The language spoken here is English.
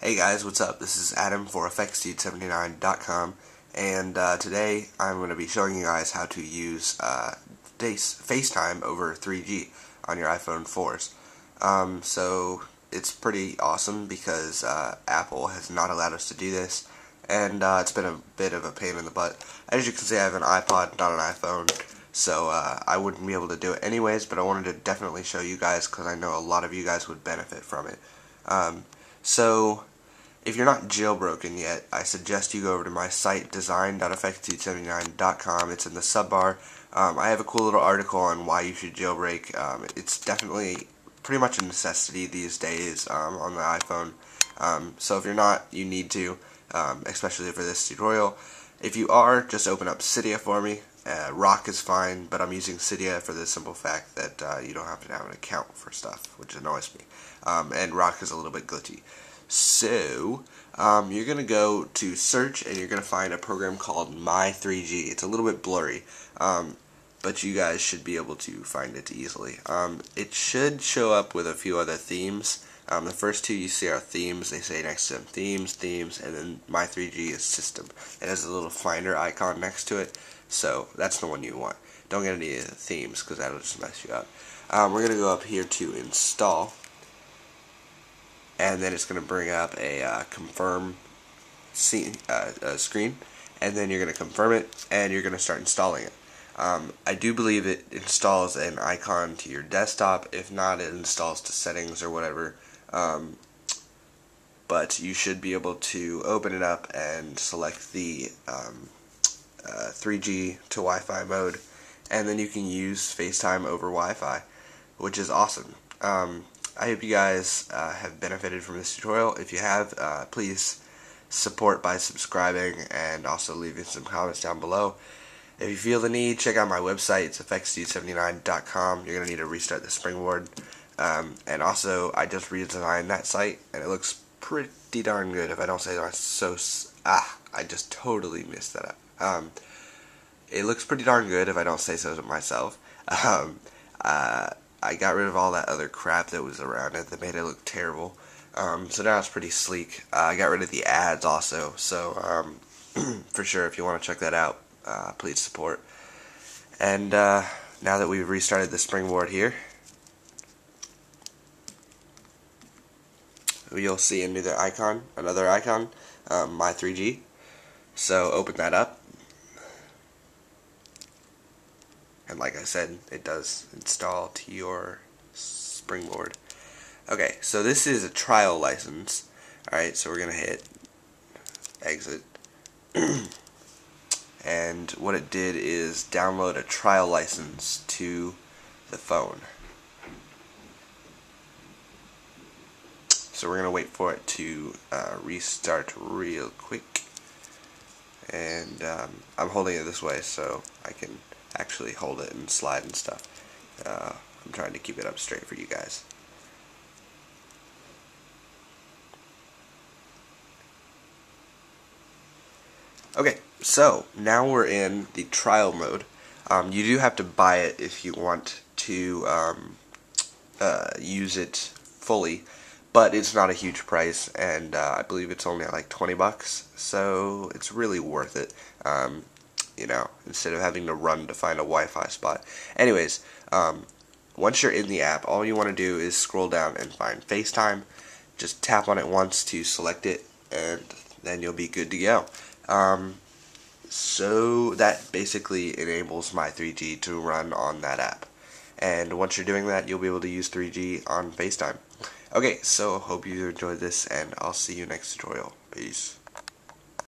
Hey guys, what's up? This is Adam for FXDude79.com and uh, today I'm going to be showing you guys how to use uh, FaceTime over 3G on your iPhone 4s. Um, so it's pretty awesome because uh, Apple has not allowed us to do this and uh, it's been a bit of a pain in the butt. As you can see I have an iPod, not an iPhone, so uh, I wouldn't be able to do it anyways, but I wanted to definitely show you guys because I know a lot of you guys would benefit from it. Um, so, if you're not jailbroken yet, I suggest you go over to my site, design.fxdude79.com. It's in the sub bar. Um, I have a cool little article on why you should jailbreak. Um, it's definitely pretty much a necessity these days um, on the iPhone. Um, so if you're not, you need to, um, especially for this tutorial. If you are, just open up Cydia for me. Uh, Rock is fine, but I'm using Cydia for the simple fact that uh, you don't have to have an account for stuff, which annoys me. Um, and Rock is a little bit glitchy. So, um, you're going to go to search and you're going to find a program called My3G. It's a little bit blurry, um, but you guys should be able to find it easily. Um, it should show up with a few other themes. Um, the first two you see are themes. They say next to them themes, themes, and then My3G is system. It has a little finder icon next to it. So that's the one you want. Don't get any themes because that'll just mess you up. Um, we're going to go up here to install. And then it's going to bring up a uh, confirm scene, uh, screen. And then you're going to confirm it and you're going to start installing it. Um, I do believe it installs an icon to your desktop. If not, it installs to settings or whatever. Um, but you should be able to open it up and select the um, uh, 3G to Wi-Fi mode, and then you can use FaceTime over Wi-Fi, which is awesome. Um, I hope you guys uh, have benefited from this tutorial. If you have, uh, please support by subscribing and also leaving some comments down below. If you feel the need, check out my website. It's fxdude79.com. You're going to need to restart the springboard. Um, and also, I just redesigned that site, and it looks pretty darn good. If I don't say so, ah, I just totally messed that up. Um, it looks pretty darn good if I don't say so myself. Um, uh, I got rid of all that other crap that was around it that made it look terrible. Um, so now it's pretty sleek. Uh, I got rid of the ads also, so um, for sure if you want to check that out, uh, please support. And uh, now that we've restarted the springboard here, you'll see another icon, another icon, um, my 3G. So open that up and like I said it does install to your springboard okay so this is a trial license alright so we're gonna hit exit and what it did is download a trial license to the phone so we're gonna wait for it to uh, restart real quick and um, I'm holding it this way so I can actually hold it and slide and stuff. Uh, I'm trying to keep it up straight for you guys. Okay, so now we're in the trial mode. Um, you do have to buy it if you want to um, uh, use it fully, but it's not a huge price, and uh, I believe it's only like 20 bucks, so it's really worth it. Um, you know, instead of having to run to find a Wi-Fi spot. Anyways, um, once you're in the app, all you want to do is scroll down and find FaceTime. Just tap on it once to select it, and then you'll be good to go. Um, so that basically enables my 3G to run on that app. And once you're doing that, you'll be able to use 3G on FaceTime. Okay, so hope you enjoyed this, and I'll see you next tutorial. Peace.